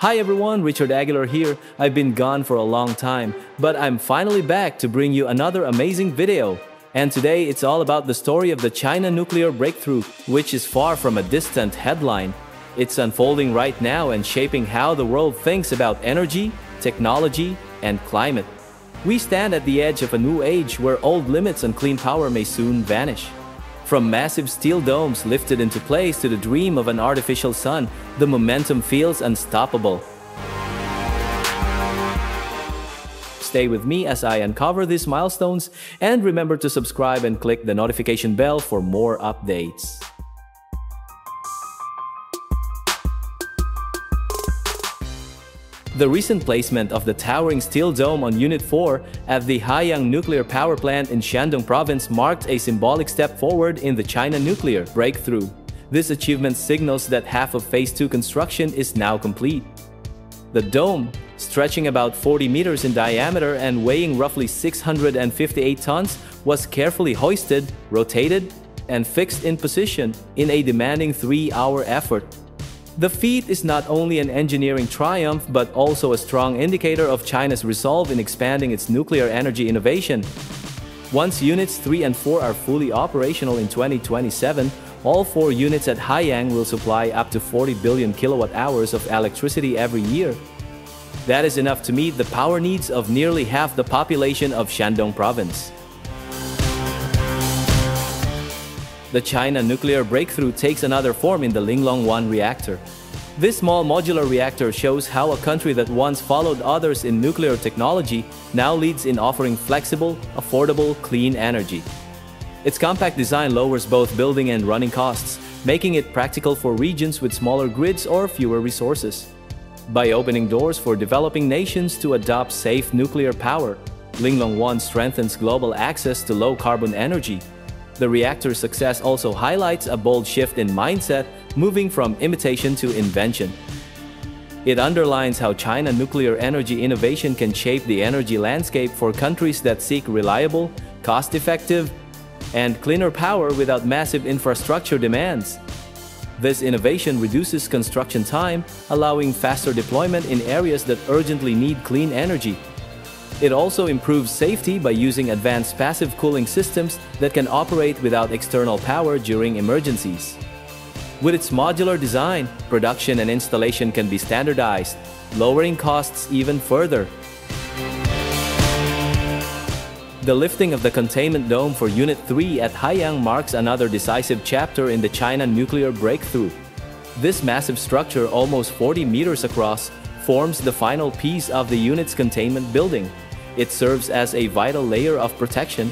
Hi everyone, Richard Aguilar here. I've been gone for a long time, but I'm finally back to bring you another amazing video. And today it's all about the story of the China nuclear breakthrough, which is far from a distant headline. It's unfolding right now and shaping how the world thinks about energy, technology, and climate. We stand at the edge of a new age where old limits on clean power may soon vanish. From massive steel domes lifted into place to the dream of an artificial sun, the momentum feels unstoppable. Stay with me as I uncover these milestones and remember to subscribe and click the notification bell for more updates. The recent placement of the towering steel dome on Unit 4 at the Haiyang nuclear power plant in Shandong province marked a symbolic step forward in the China nuclear breakthrough. This achievement signals that half of Phase 2 construction is now complete. The dome, stretching about 40 meters in diameter and weighing roughly 658 tons, was carefully hoisted, rotated, and fixed in position in a demanding three-hour effort. The feat is not only an engineering triumph but also a strong indicator of China's resolve in expanding its nuclear energy innovation. Once Units 3 and 4 are fully operational in 2027, all four units at Haiyang will supply up to 40 billion kilowatt hours of electricity every year. That is enough to meet the power needs of nearly half the population of Shandong province. the China nuclear breakthrough takes another form in the Linglong 1 reactor. This small modular reactor shows how a country that once followed others in nuclear technology now leads in offering flexible, affordable, clean energy. Its compact design lowers both building and running costs, making it practical for regions with smaller grids or fewer resources. By opening doors for developing nations to adopt safe nuclear power, Linglong 1 strengthens global access to low-carbon energy the reactor's success also highlights a bold shift in mindset, moving from imitation to invention. It underlines how China nuclear energy innovation can shape the energy landscape for countries that seek reliable, cost-effective, and cleaner power without massive infrastructure demands. This innovation reduces construction time, allowing faster deployment in areas that urgently need clean energy. It also improves safety by using advanced passive cooling systems that can operate without external power during emergencies. With its modular design, production and installation can be standardized, lowering costs even further. The lifting of the containment dome for Unit 3 at Haiyang marks another decisive chapter in the China nuclear breakthrough. This massive structure, almost 40 meters across, forms the final piece of the unit's containment building. It serves as a vital layer of protection,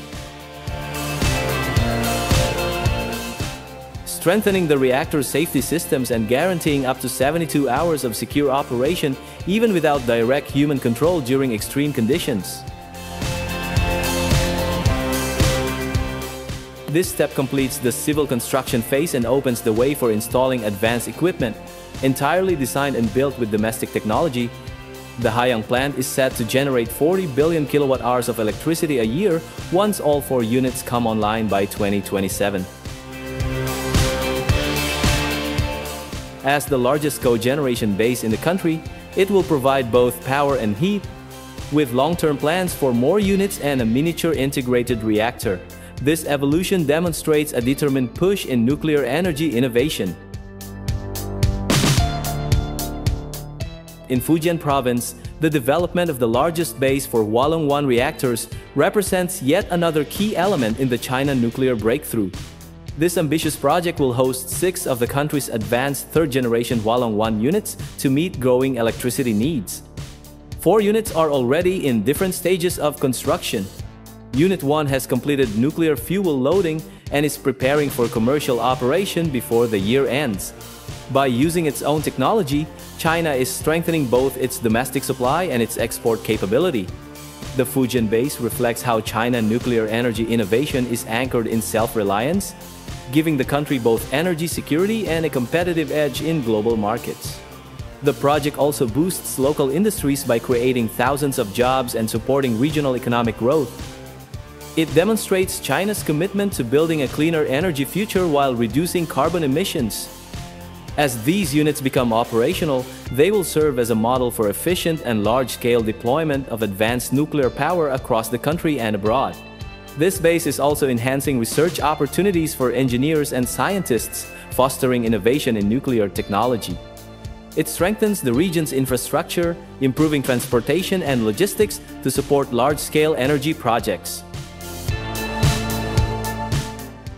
strengthening the reactor's safety systems and guaranteeing up to 72 hours of secure operation even without direct human control during extreme conditions. This step completes the civil construction phase and opens the way for installing advanced equipment, entirely designed and built with domestic technology the Haiyang plant is set to generate 40 billion kilowatt hours of electricity a year once all four units come online by 2027. As the largest cogeneration base in the country, it will provide both power and heat, with long-term plans for more units and a miniature integrated reactor. This evolution demonstrates a determined push in nuclear energy innovation. in Fujian province, the development of the largest base for Hualong 1 reactors represents yet another key element in the China nuclear breakthrough. This ambitious project will host six of the country's advanced third-generation Hualong 1 units to meet growing electricity needs. Four units are already in different stages of construction. Unit 1 has completed nuclear fuel loading and is preparing for commercial operation before the year ends. By using its own technology, China is strengthening both its domestic supply and its export capability. The Fujian base reflects how China nuclear energy innovation is anchored in self-reliance, giving the country both energy security and a competitive edge in global markets. The project also boosts local industries by creating thousands of jobs and supporting regional economic growth. It demonstrates China's commitment to building a cleaner energy future while reducing carbon emissions. As these units become operational, they will serve as a model for efficient and large-scale deployment of advanced nuclear power across the country and abroad. This base is also enhancing research opportunities for engineers and scientists, fostering innovation in nuclear technology. It strengthens the region's infrastructure, improving transportation and logistics to support large-scale energy projects.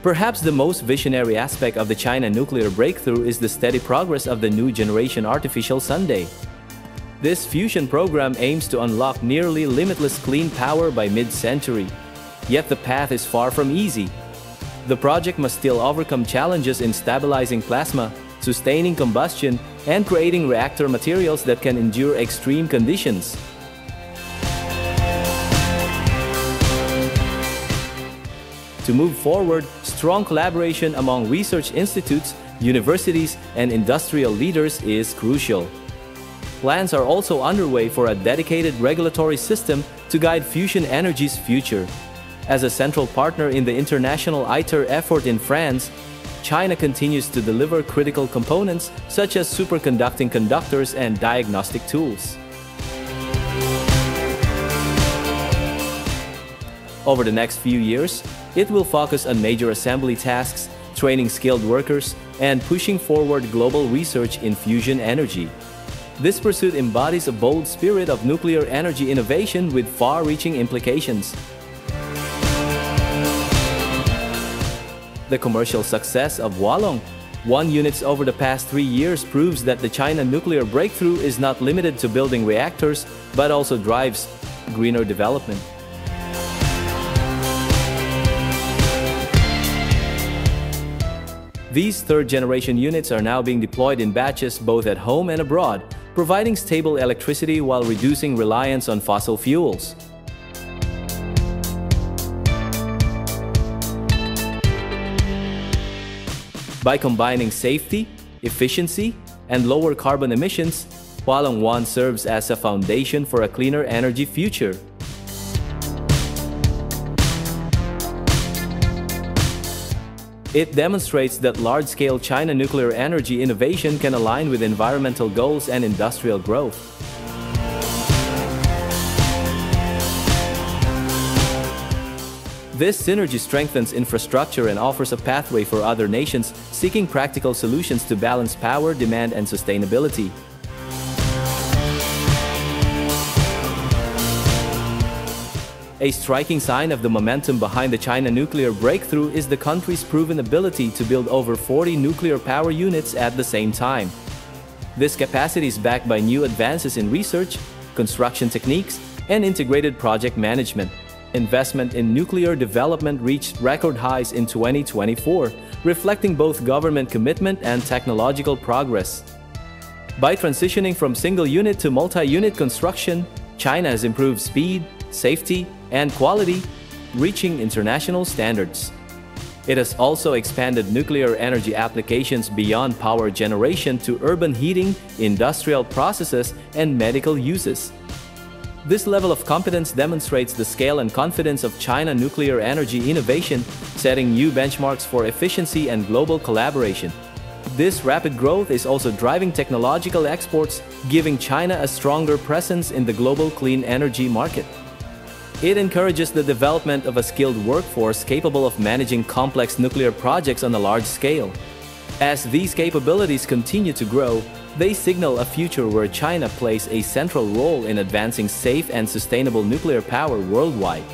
Perhaps the most visionary aspect of the China nuclear breakthrough is the steady progress of the new generation artificial Sunday. This fusion program aims to unlock nearly limitless clean power by mid-century. Yet the path is far from easy. The project must still overcome challenges in stabilizing plasma, sustaining combustion, and creating reactor materials that can endure extreme conditions. To move forward, strong collaboration among research institutes, universities, and industrial leaders is crucial. Plans are also underway for a dedicated regulatory system to guide fusion energy's future. As a central partner in the international ITER effort in France, China continues to deliver critical components such as superconducting conductors and diagnostic tools. Over the next few years, it will focus on major assembly tasks, training skilled workers, and pushing forward global research in fusion energy. This pursuit embodies a bold spirit of nuclear energy innovation with far-reaching implications. The commercial success of Hualong, one units over the past three years proves that the China nuclear breakthrough is not limited to building reactors, but also drives greener development. These third-generation units are now being deployed in batches both at home and abroad, providing stable electricity while reducing reliance on fossil fuels. By combining safety, efficiency, and lower carbon emissions, Hualong 1 serves as a foundation for a cleaner energy future. It demonstrates that large-scale China nuclear energy innovation can align with environmental goals and industrial growth. This synergy strengthens infrastructure and offers a pathway for other nations seeking practical solutions to balance power, demand, and sustainability. A striking sign of the momentum behind the China nuclear breakthrough is the country's proven ability to build over 40 nuclear power units at the same time. This capacity is backed by new advances in research, construction techniques, and integrated project management. Investment in nuclear development reached record highs in 2024, reflecting both government commitment and technological progress. By transitioning from single-unit to multi-unit construction, China has improved speed, safety, and quality, reaching international standards. It has also expanded nuclear energy applications beyond power generation to urban heating, industrial processes, and medical uses. This level of competence demonstrates the scale and confidence of China nuclear energy innovation, setting new benchmarks for efficiency and global collaboration. This rapid growth is also driving technological exports, giving China a stronger presence in the global clean energy market. It encourages the development of a skilled workforce capable of managing complex nuclear projects on a large scale. As these capabilities continue to grow, they signal a future where China plays a central role in advancing safe and sustainable nuclear power worldwide.